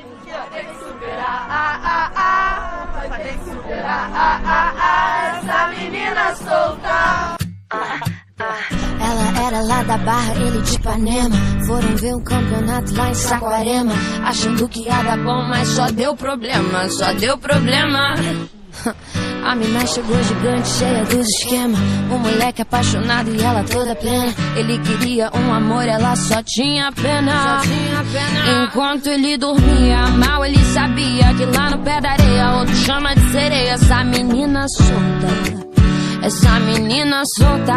Que superar, ah, ah, ah. Vai ter que superar, ah, ah, ah. Essa menina solta. Ela era lá da Barra, ele de Ipanema. Foram ver um campeonato lá em Saquarema. Achando que ia dar bom, mas só deu problema, só deu problema. A mina chegou gigante, cheia dos esquemas. O moleque apaixonado e ela toda plena. Ele queria um amor, ela só tinha pena. Enquanto ele dormia mal, ele sabia que lá no pé da areia, outro chama de sereia. Essa menina solta, essa menina solta.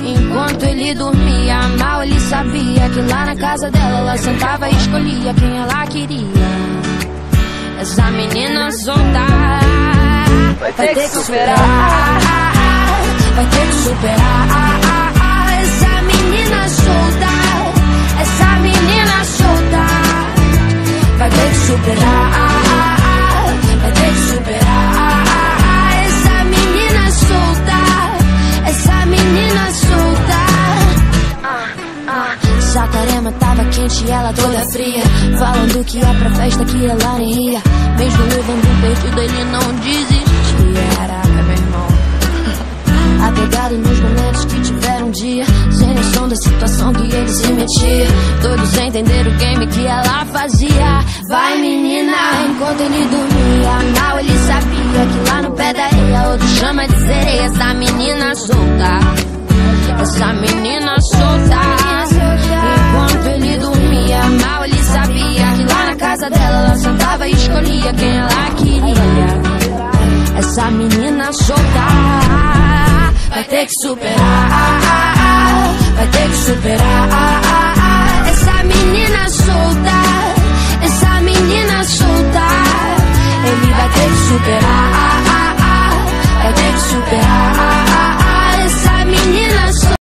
Enquanto ele dormia mal, ele sabia que lá na casa dela ela sentava e escolhia quem ela queria. Essa menina solta vai ter que superar, vai ter que superar. Essa menina solta, essa menina solta. Vai ter que superar, vai ter que superar. Essa menina solta, essa menina solta. Saquarema tava quente e ela toda fria. Falando que ia pra festa que ela nem ia. Mesmo levando perdido ele não desistia Caraca, meu irmão. Apegado nos momentos que tiveram um dia Sem noção da situação que ele se metia Todos entenderam o game que ela fazia. Vai menina Enquanto ele dormia mal ele sabia Que lá no pé da areia outro chama de sereia. Essa menina solta Essa menina solta Essa menina solta vai ter que superar, vai ter que superar.